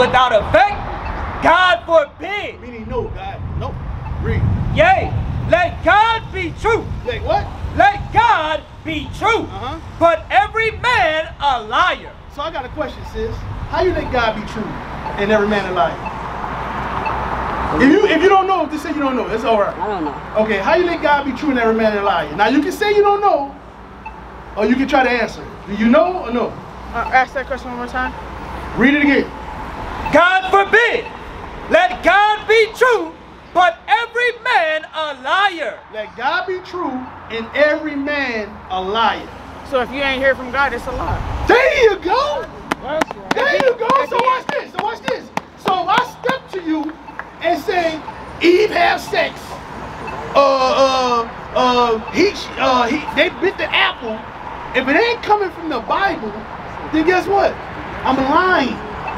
without effect? God forbid. Meaning no, God. No. Read. Yea, let God be true. Like what? Let God be true. Uh-huh. But every man a liar. So I got a question, sis. How you let God be true and every man a liar? If you if you don't know, just say you don't know. It's all right. I don't know. Okay, how you let God be true and every man a liar? Now you can say you don't know, or you can try to answer. Do you know or no? Uh, ask that question one more time. Read it again. God forbid. Let God be true, but every man a liar. Let God be true and every man a liar. So if you ain't hear from God, it's a lie. There you go. There you go. So watch this. So watch this. So if I step to you and say, Eve have sex, uh, uh, uh, he, uh, he, they bit the apple. If it ain't coming from the Bible, then guess what? I'm lying.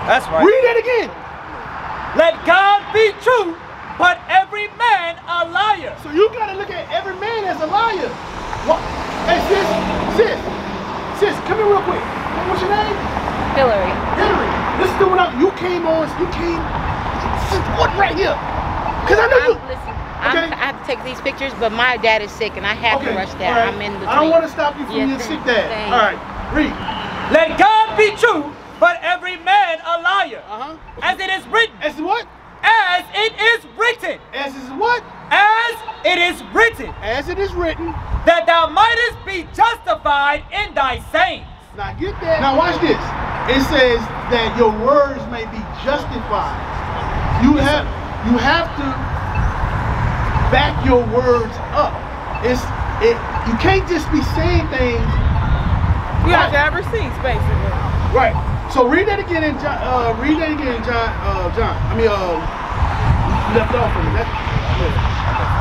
That's right. Read it again. Let God be true, but every man a liar. So you gotta look at every man as a liar. What? Hey, sis, sis, sis, come here real quick. What's your name? Hillary. Henry. Listen to what I, you came on. You came. Sis, what right here? Cause I know you. I'm, listen, Okay. I'm, I have to take these pictures, but my dad is sick and I have to rush all there. right. I'm in the. I don't want to stop you from Yes, your sick dad. thank- All right, read. Let God be true, but every man a liar. Uh huh. As it is written. As what? As it is written. As is what? As it is written. As it is written. That thou mightest be justified in thy sayings. Now get that. Now watch this. It says that your words may be justified. You have you have to back your words up. It's it. You can't just be saying things. You have to have receipts, basically. Right. So read that again in John. Uh, read that again in John. Uh, John. I mean, um, you left off from. That,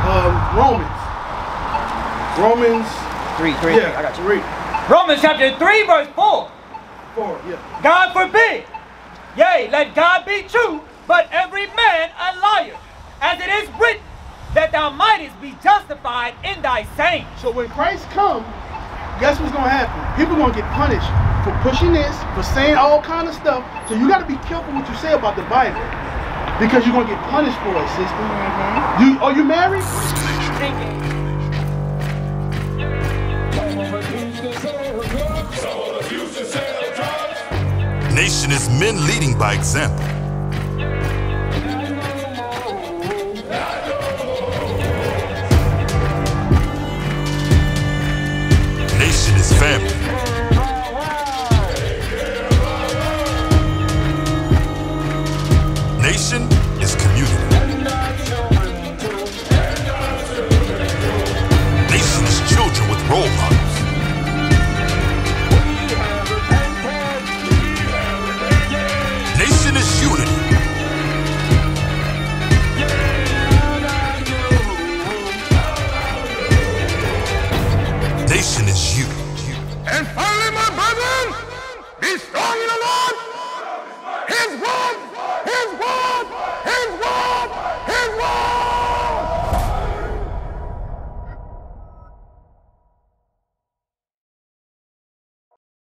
um, Romans. Romans. Three, three, Yeah, I got you. Read. Romans chapter 3, verse 4. Four. Yeah. God forbid. Yea, let God be true, but every man a liar. As it is written, that thou mightest be justified in thy sayings. So when Christ comes, guess what's gonna happen? People gonna get punished for pushing this, for saying all kind of stuff. So you gotta be careful what you say about the Bible. Because you're gonna get punished for it, sister. You are you married? Nation is men leading by example.